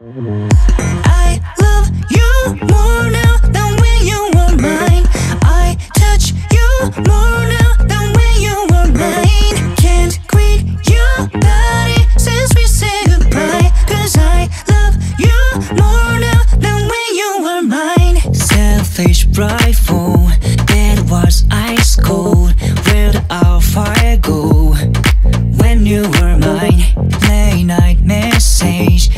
I love you more now than when you were mine. I touch you more now than when you were mine. Can't quit your body since we said goodbye. Cause I love you more now than when you were mine. Selfish, prideful, that was ice cold. Where did our fire go? When you were mine, late night message.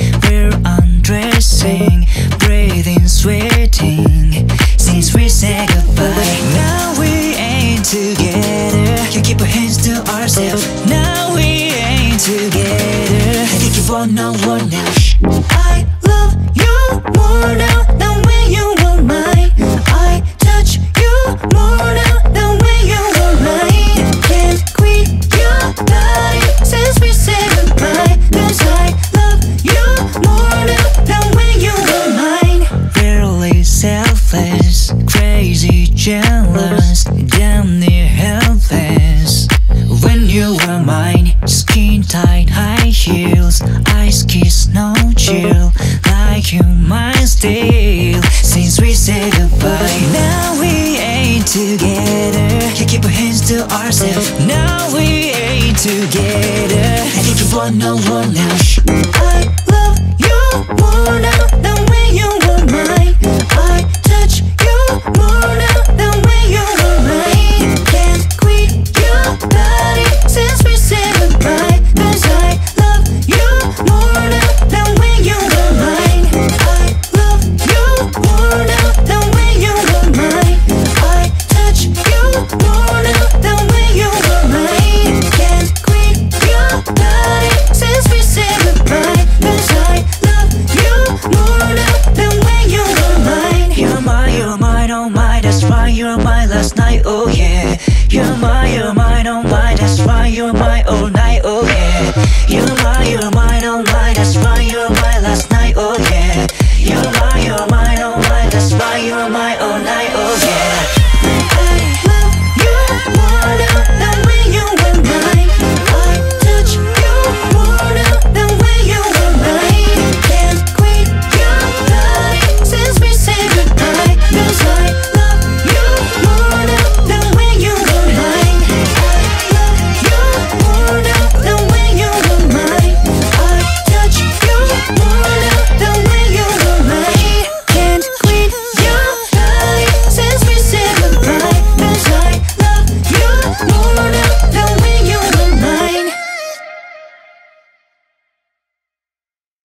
Sweating. Since we said goodbye, now we ain't together. Can keep our hands to ourselves. Now we ain't together. I think you want no one else. I crazy, jealous, damn near helpless. When you were mine, skin tight, high heels, ice kiss, no chill, like you mine still. Since we said goodbye, now we ain't together. Can keep our hands to ourselves. Now we ain't together. I think you want no one else. last night, oh yeah. You're my, you're mine, oh my, that's why You're my all night, oh yeah. You're my, you're mine, oh my, that's why You're my last night, oh yeah. You're my, you're mine, oh my, that's why You're my all night, oh